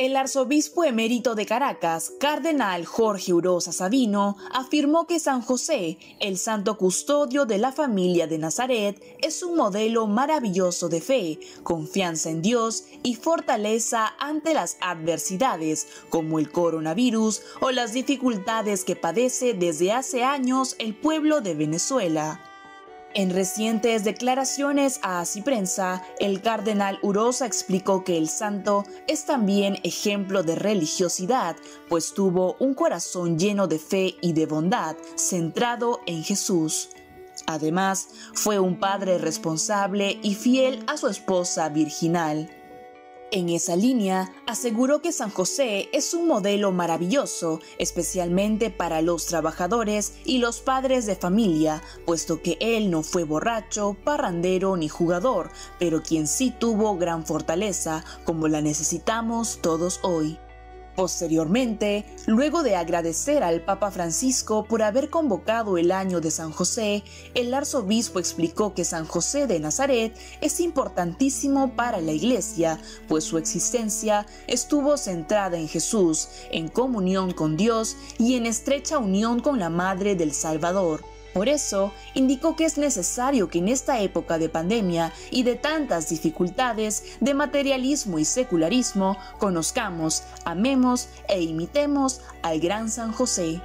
El arzobispo emérito de Caracas, cardenal Jorge Urosa Sabino, afirmó que San José, el santo custodio de la familia de Nazaret, es un modelo maravilloso de fe, confianza en Dios y fortaleza ante las adversidades, como el coronavirus o las dificultades que padece desde hace años el pueblo de Venezuela. En recientes declaraciones a Así Prensa, el cardenal Urosa explicó que el santo es también ejemplo de religiosidad, pues tuvo un corazón lleno de fe y de bondad, centrado en Jesús. Además, fue un padre responsable y fiel a su esposa virginal. En esa línea, aseguró que San José es un modelo maravilloso, especialmente para los trabajadores y los padres de familia, puesto que él no fue borracho, parrandero ni jugador, pero quien sí tuvo gran fortaleza, como la necesitamos todos hoy. Posteriormente, luego de agradecer al Papa Francisco por haber convocado el año de San José, el arzobispo explicó que San José de Nazaret es importantísimo para la Iglesia, pues su existencia estuvo centrada en Jesús, en comunión con Dios y en estrecha unión con la Madre del Salvador. Por eso, indicó que es necesario que en esta época de pandemia y de tantas dificultades de materialismo y secularismo, conozcamos, amemos e imitemos al gran San José.